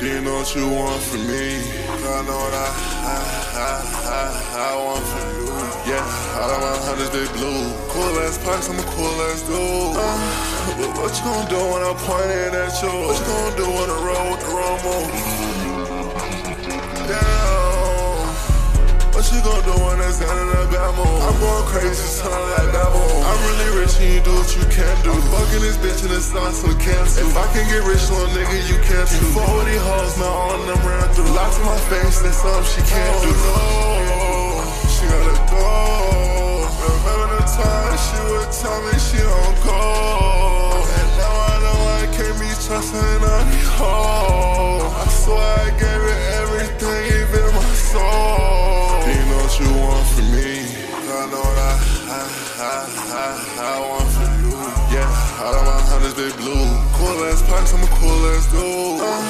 Know what you want from me? I know what I, I, I, I, I want from you. Yeah, all of my hundreds they blue. Cool ass packs, I'm a cool ass dude. Uh, but what you gonna do when I point it at you? What you gonna do when I roll with the wrong move? Damn. What you gon' do when it's down in the mood? I'm going crazy, son, and you do what you can do. I'm fucking this bitch in the sun, so cancel. If I can get rich, little nigga, you can't too. 40 hoes, man, all of them ran through. Lots in my face, that's something she can't do. Oh, no, she gotta go. Remember the time she would tell me she don't go. And now I know I can't be trusting on these hoes. I swear I gave it everything, even my soul. I, I, I want from you. Yeah, all of my hundreds they blue. Cool ass packs, I'm a cool ass dude. Uh,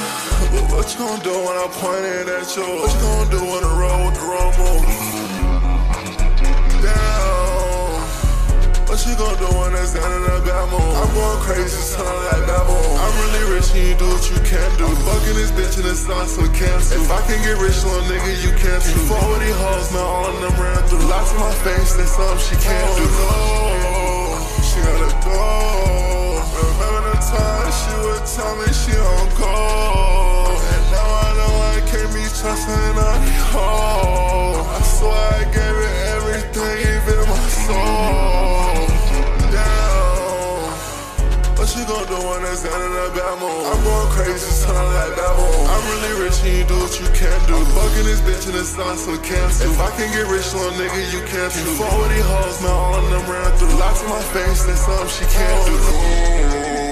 but what you gonna do when I point it at you? What you gonna do when the road with the wrong move? Damn. What you gonna do when it's down in the mood? I'm going crazy, son, like that mood. I'm really rich and you do what you can do. I'm fucking this bitch in the sun, so cancel. If I can get rich, little nigga, you can't too. 40 hoes, man, all of them ran through. Lots of my face, that's something she can't do. Do it's down in the? I'm going crazy, son, like that mood. I'm really rich and you do what you can do. I'm fucking this bitch in the sun, so cancel. If I can get rich, little nigga, you can't too. 40 hoes, man, all of them ran through. Lots in my face, that's something she can't do.